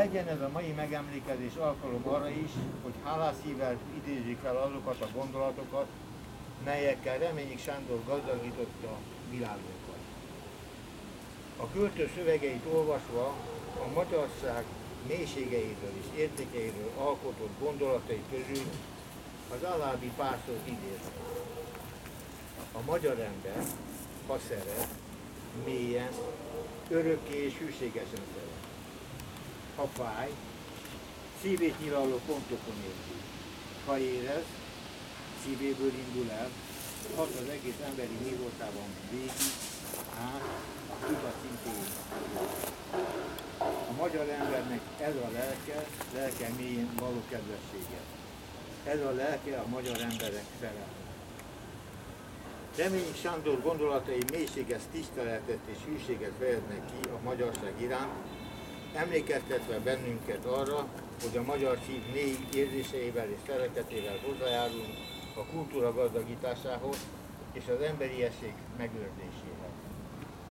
Legyen ez a mai megemlékezés alkalom arra is, hogy hálás szívvel idézzük fel azokat a gondolatokat, melyekkel Reményik Sándor gazdagította világunkat. A költő szövegeit olvasva a magyarság mélységeiről és értékeiről alkotott gondolatai közül az alábbi pár szót. A magyar ember, ha szeret, mélyen, örökké és hűségesen szeret. Ha fáj, szívét nyilaló pontokon érzi. Ha érez, szívéből indul el, hat az egész emberi mi voltában végig, át, tudat szintén. A magyar embernek ez a lelke, lelke mélyén való kedvessége. Ez a lelke a magyar emberek szerelme. Reményik Sándor gondolatai mélységes tiszteletet és hűséget fejeznek ki a magyarság iránt, emlékeztetve bennünket arra, hogy a magyar szív mély érzéseivel és szeretetével hozzájárulunk a kultúra gazdagításához és az emberiesség megőrzéséhez.